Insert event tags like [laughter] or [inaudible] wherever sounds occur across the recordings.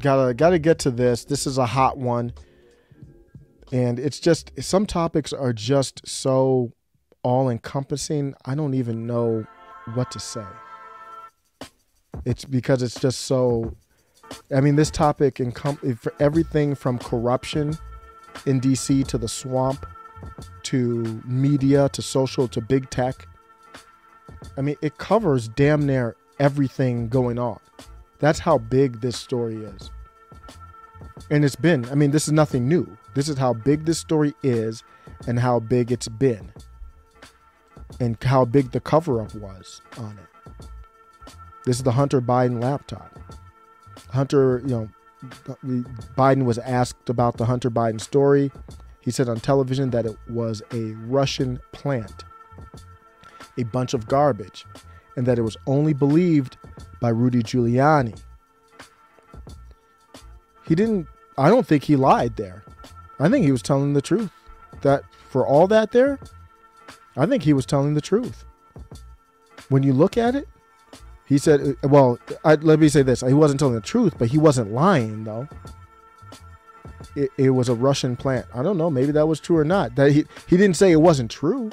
gotta gotta get to this. This is a hot one, and it's just some topics are just so all encompassing. I don't even know what to say. It's because it's just so. I mean, this topic encom- for everything from corruption in DC to the swamp to media to social to big tech. I mean, it covers damn near everything going on. That's how big this story is. And it's been, I mean, this is nothing new. This is how big this story is and how big it's been. And how big the cover up was on it. This is the Hunter Biden laptop. Hunter, you know, Biden was asked about the Hunter Biden story. He said on television that it was a Russian plant, a bunch of garbage, and that it was only believed by Rudy Giuliani. He didn't, I don't think he lied there. I think he was telling the truth. That for all that there, I think he was telling the truth. When you look at it, he said, uh, well, I, let me say this. He wasn't telling the truth, but he wasn't lying, though. It, it, was a Russian plant. I don't know. Maybe that was true or not. That he, he didn't say it wasn't true.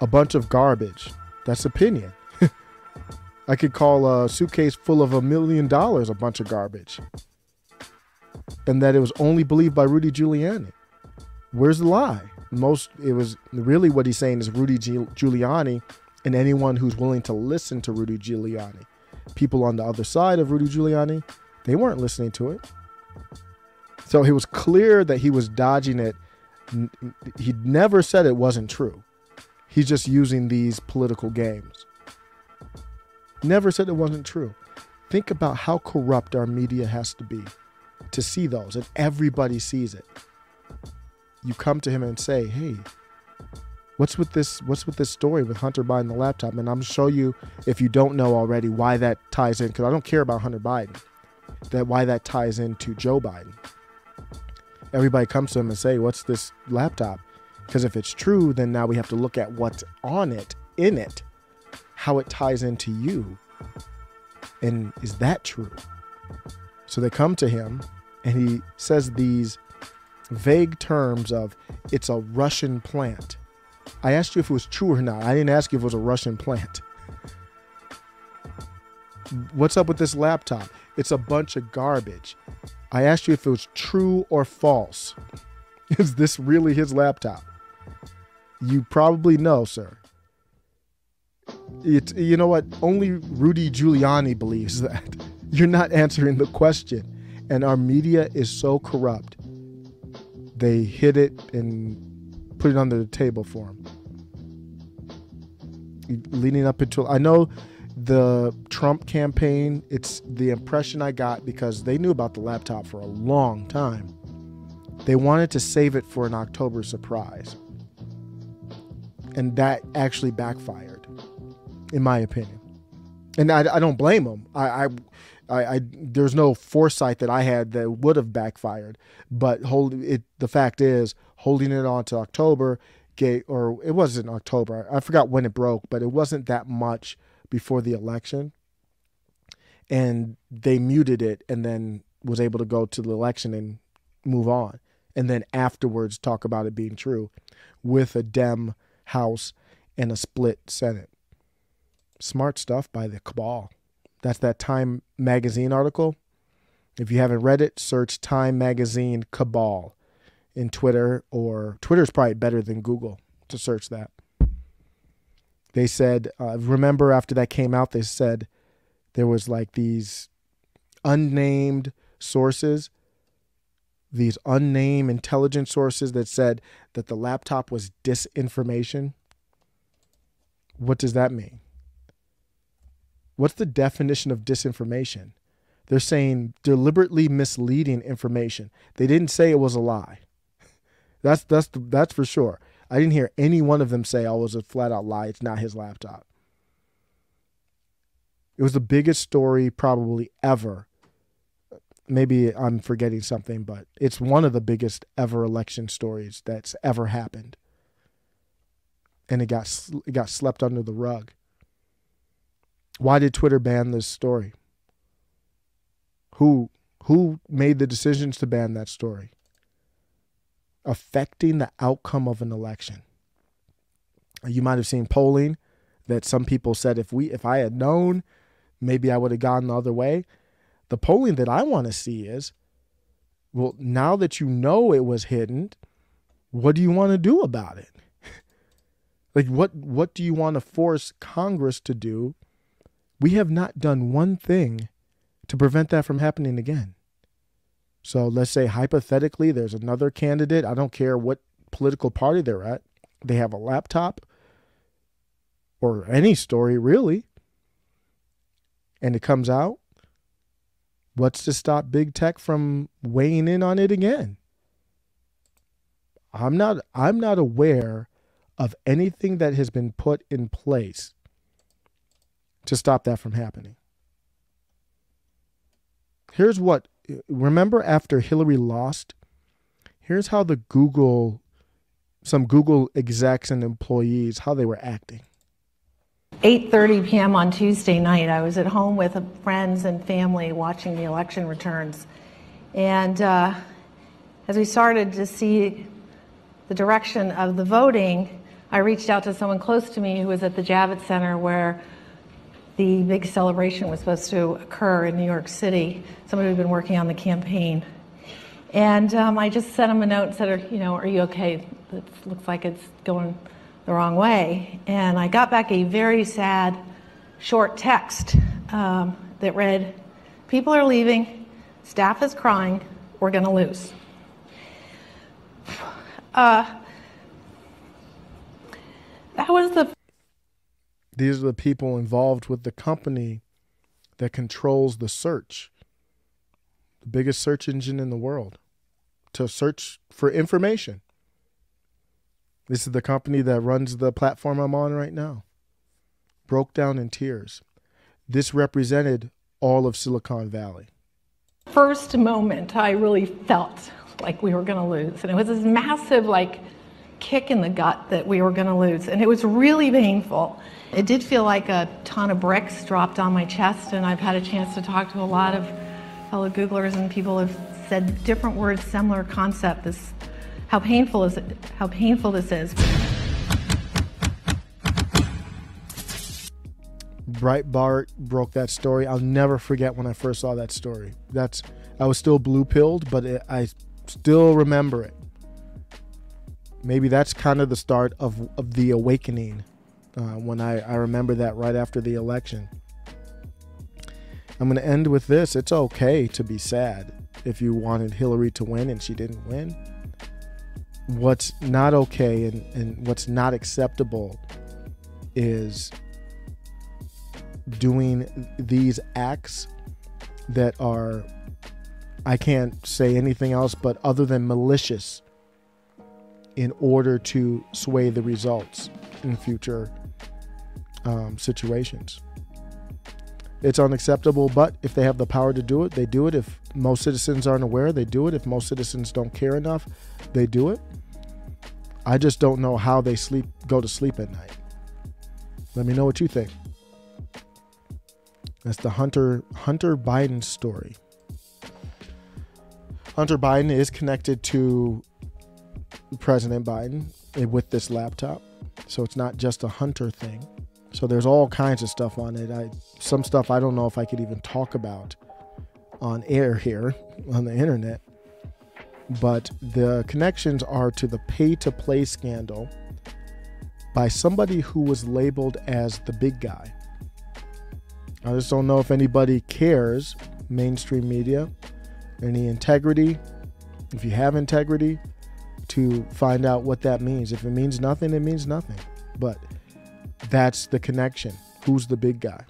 A bunch of garbage. That's opinion. [laughs] I could call a suitcase full of a million dollars a bunch of garbage. And that it was only believed by Rudy Giuliani. Where's the lie? Most, it was really what he's saying is Rudy Giuliani and anyone who's willing to listen to Rudy Giuliani. People on the other side of Rudy Giuliani, they weren't listening to it. So it was clear that he was dodging it. He never said it wasn't true. He's just using these political games. Never said it wasn't true. Think about how corrupt our media has to be to see those, and everybody sees it. You come to him and say, hey, what's with this what's with this story with hunter biden the laptop and i'm gonna show you if you don't know already why that ties in because i don't care about hunter biden that why that ties into joe biden everybody comes to him and say what's this laptop because if it's true then now we have to look at what's on it in it how it ties into you and is that true so they come to him and he says these vague terms of it's a russian plant I asked you if it was true or not. I didn't ask you if it was a Russian plant. What's up with this laptop? It's a bunch of garbage. I asked you if it was true or false. [laughs] Is this really his laptop? You probably know, sir. It's, you know what? Only Rudy Giuliani believes that. [laughs] You're not answering the question. And our media is so corrupt. They hid it and put it under the table for him. Leading up into, I know the Trump campaign, it's the impression I got because they knew about the laptop for a long time. They wanted to save it for an October surprise. And that actually backfired, in my opinion. And I, I don't blame them. I, I I, I, there's no foresight that I had that would have backfired. But hold it. The fact is, holding it on to October gave, or it wasn't October. I forgot when it broke, but it wasn't that much before the election. And they muted it and then was able to go to the election and move on. And then afterwards talk about it being true with a Dem House and a split Senate. Smart stuff by the cabal. That's that Time Magazine article. If you haven't read it, search Time Magazine Cabal in Twitter or Twitter is probably better than Google to search that. They said, uh, remember after that came out, they said there was like these unnamed sources, these unnamed intelligence sources that said that the laptop was disinformation. What does that mean? What's the definition of disinformation? They're saying deliberately misleading information. They didn't say it was a lie. [laughs] That's that's that's for sure. I didn't hear any one of them say, "Oh, it was a flat out lie. It's not his laptop." It was the biggest story probably ever. Maybe I'm forgetting something, but it's one of the biggest ever election stories that's ever happened. And it got it got slept under the rug. Why did Twitter ban this story? Who who made the decisions to ban that story? Affecting the outcome of an election. You might have seen polling that some people said if we if I had known, maybe I would have gone the other way. The polling that I want to see is well, now that you know it was hidden, what do you want to do about it? [laughs] like what what do you want to force Congress to do? We have not done one thing to prevent that from happening again. So let's say hypothetically there's another candidate, I don't care what political party they're at, they have a laptop or any story really, and it comes out, what's to stop big tech from weighing in on it again? I'm not I'm not aware of anything that has been put in place to stop that from happening. Here's what remember after Hillary lost, here's how the Google some Google execs and employees how they were acting. 8:30 p.m. on Tuesday night, I was at home with friends and family watching the election returns, and uh, as we started to see the direction of the voting, I reached out to someone close to me who was at the Javits Center where the big celebration was supposed to occur in New York City. Somebody who'd been working on the campaign, and um, I just sent him a note and said, "You know, are you okay? It looks like it's going." The wrong way. And I got back a very sad, short text um, that read People are leaving, staff is crying, we're going to lose. [sighs] Uh, that was the. These are the people involved with the company that controls the search, the biggest search engine in the world, to search for information. This is the company that runs the platform I'm on right now. Broke down in tears. This represented all of Silicon Valley. First moment, I really felt like we were going to lose. And it was this massive, like, kick in the gut that we were going to lose. And it was really painful. It did feel like a ton of bricks dropped on my chest. And I've had a chance to talk to a lot of fellow Googlers, and people have said different words, similar concept. This how painful is it? How painful this is. Breitbart broke that story. I'll never forget when I first saw that story. That's I was still blue pilled, but it, I still remember it. Maybe that's kind of the start of, of the awakening uh, when I, I remember that right after the election. I'm going to end with this. It's okay to be sad if you wanted Hillary to win and she didn't win what's not okay and, and what's not acceptable is doing these acts that are I can't say anything else but other than malicious in order to sway the results in future um, situations. It's unacceptable, but if they have the power to do it, they do it. If most citizens aren't aware, they do it. If most citizens don't care enough, they do it. I just don't know how they sleep go to sleep at night. Let me know what you think. That's the Hunter Hunter Biden story. Hunter Biden is connected to President Biden eh, with this laptop. So it's not just a Hunter thing. So there's all kinds of stuff on it. I some stuff I don't know if I could even talk about on air here on the internet but the connections are to the pay to play scandal by somebody who was labeled as the big guy. I just don't know if anybody cares, mainstream media, any integrity, if you have integrity, to find out what that means. If it means nothing, it means nothing. But that's the connection. Who's the big guy?